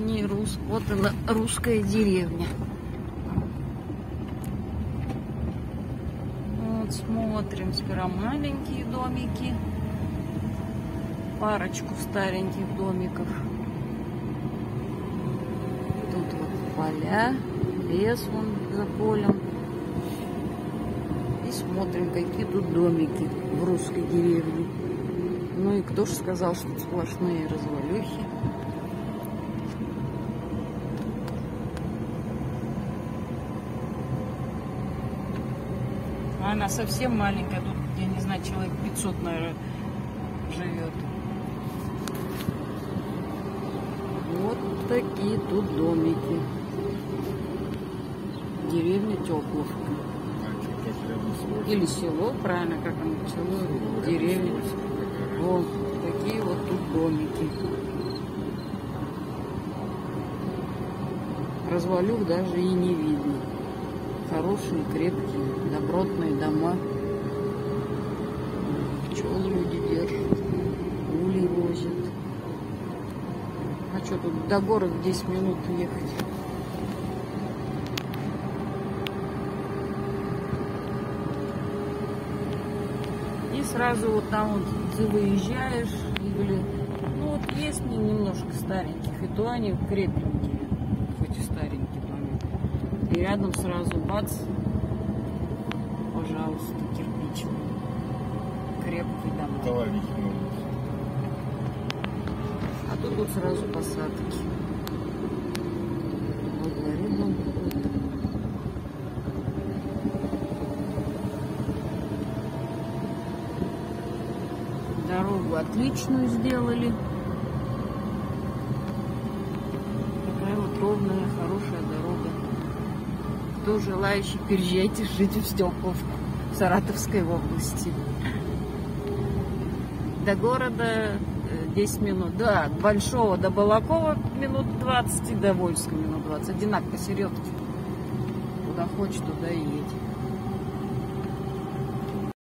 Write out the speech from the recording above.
Они, рус, вот она, русская деревня. Вот смотрим, сперва маленькие домики, парочку стареньких домиков. Тут вот поля, лес вон за полем. И смотрим, какие тут домики в русской деревне. Ну и кто же сказал, что сплошные развалюхи. Она совсем маленькая, тут, я не знаю, человек 500, наверное, живет. Вот такие тут домики. Деревня Тепловка. Или село, правильно, как оно, село, деревня. Вот такие вот тут домики. Развалюх даже и не видно. Хорошие, крепкие, добротные дома. Пчел люди держат, улей возят. А что тут до города 10 минут ехать? И сразу вот там вот ты выезжаешь, или, ну вот есть мне немножко стареньких, и то они крепенькие, И рядом сразу бац, пожалуйста, кирпич. Крепкий дом. Товарищи, А тут сразу посадки. Какой-то. Дорогу отличную сделали. Такая вот ровная. Кто желающий, переезжайте жить в Стекловку, в Саратовской области. До города э, 10 минут. Да, от Большого до Балакова минут 20 и до Вольска минут 20. Одинаково посередке. Куда хочешь, туда и едь.